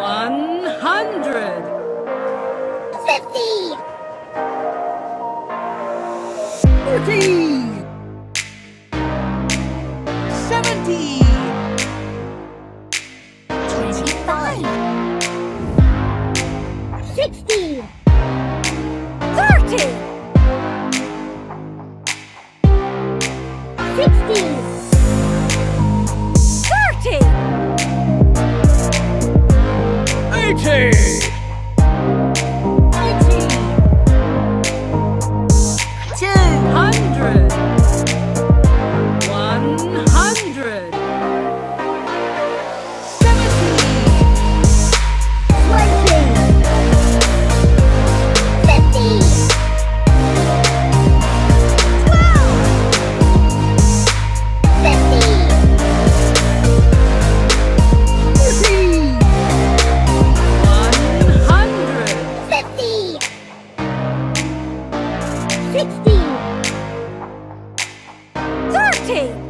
100. Eighty. Sixty! Thirty.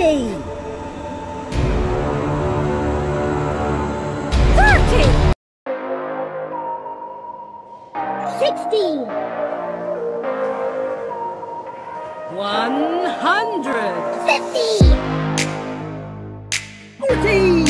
Fifty! Thirty! Sixty! One hundred! Fifty! Forty!